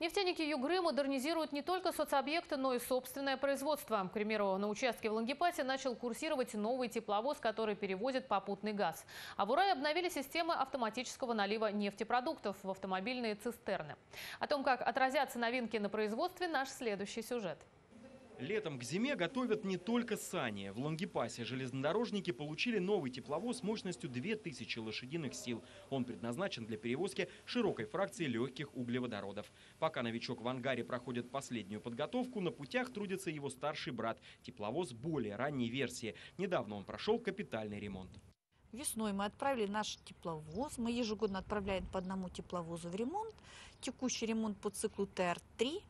Нефтяники Югры модернизируют не только соцобъекты, но и собственное производство. К примеру, на участке в Лангепасе начал курсировать новый тепловоз, который перевозит попутный газ. А в Урае обновили системы автоматического налива нефтепродуктов в автомобильные цистерны. О том, как отразятся новинки на производстве, наш следующий сюжет. Летом к зиме готовят не только сани. В Лангепасе железнодорожники получили новый тепловоз мощностью 2000 лошадиных сил. Он предназначен для перевозки широкой фракции легких углеводородов. Пока новичок в ангаре проходит последнюю подготовку, на путях трудится его старший брат. Тепловоз более ранней версии. Недавно он прошел капитальный ремонт. Весной мы отправили наш тепловоз. Мы ежегодно отправляем по одному тепловозу в ремонт. Текущий ремонт по циклу ТР-3.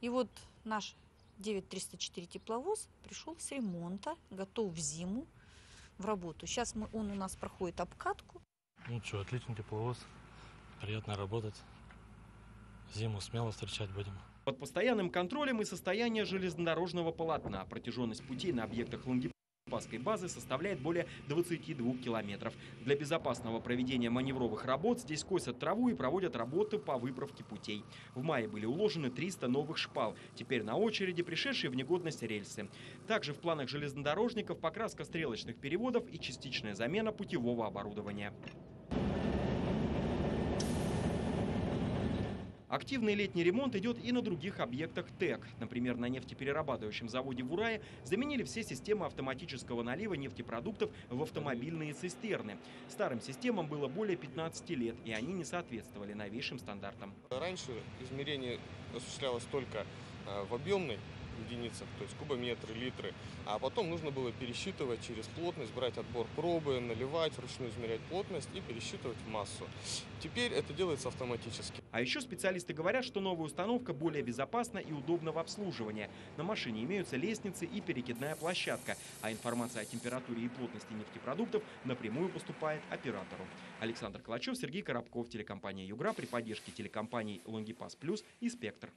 И вот наш 9304 тепловоз пришел с ремонта, готов в зиму в работу. Сейчас мы, он у нас проходит обкатку. Ну что, отличный тепловоз, приятно работать. Зиму смело встречать будем. Под постоянным контролем и состояние железнодорожного полотна. Протяженность путей на объектах Лангепаса Пасской базы составляет более 22 километров. Для безопасного проведения маневровых работ здесь косят траву и проводят работы по выправке путей. В мае были уложены 300 новых шпал. Теперь на очереди пришедшие в негодность рельсы. Также в планах железнодорожников покраска стрелочных переводов и частичная замена путевого оборудования. Активный летний ремонт идет и на других объектах ТЭК. Например, на нефтеперерабатывающем заводе в Урае заменили все системы автоматического налива нефтепродуктов в автомобильные цистерны. Старым системам было более 15 лет, и они не соответствовали новейшим стандартам. Раньше измерение осуществлялось только э, в объемной единицах, то есть кубометры, литры. А потом нужно было пересчитывать через плотность, брать отбор пробы, наливать, вручную измерять плотность и пересчитывать массу. Теперь это делается автоматически. А еще специалисты говорят, что новая установка более безопасна и удобна в обслуживании. На машине имеются лестницы и перекидная площадка, а информация о температуре и плотности нефтепродуктов напрямую поступает оператору. Александр Калачев, Сергей Коробков, телекомпания «Югра» при поддержке телекомпаний «Лонгипас Плюс» и «Спектр».